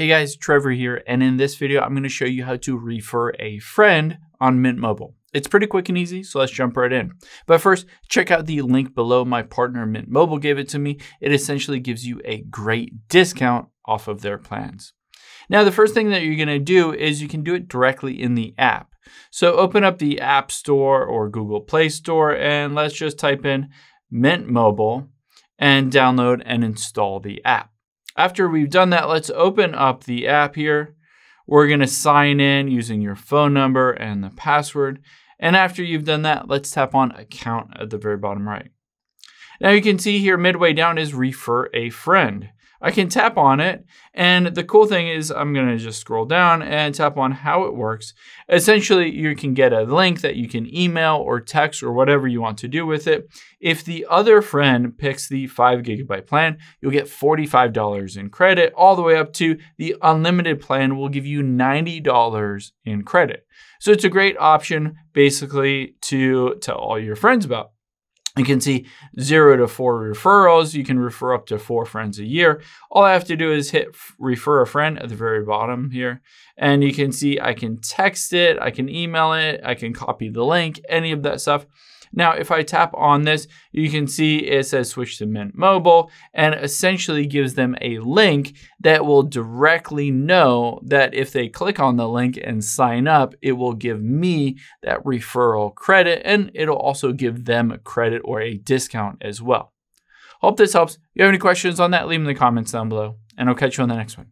Hey guys, Trevor here, and in this video, I'm going to show you how to refer a friend on Mint Mobile. It's pretty quick and easy, so let's jump right in. But first, check out the link below. My partner Mint Mobile gave it to me. It essentially gives you a great discount off of their plans. Now, the first thing that you're going to do is you can do it directly in the app. So open up the App Store or Google Play Store, and let's just type in Mint Mobile and download and install the app. After we've done that, let's open up the app here. We're to sign in using your phone number and the password. And after you've done that, let's tap on account at the very bottom right. Now you can see here midway down is refer a friend. I can tap on it. And the cool thing is I'm going to just scroll down and tap on how it works. Essentially, you can get a link that you can email or text or whatever you want to do with it. If the other friend picks the 5 gigabyte plan, you'll get $45 in credit, all the way up to the unlimited plan will give you $90 in credit. So it's a great option basically to tell all your friends about. You can see zero to four referrals. You can refer up to four friends a year. All I have to do is hit refer a friend at the very bottom here. And you can see I can text it, I can email it, I can copy the link, any of that stuff. Now, if I tap on this, you can see it says switch to Mint Mobile and essentially gives them a link that will directly know that if they click on the link and sign up, it will give me that referral credit and it'll also give them a credit or a discount as well. Hope this helps. If you have any questions on that, leave them in the comments down below and I'll catch you on the next one.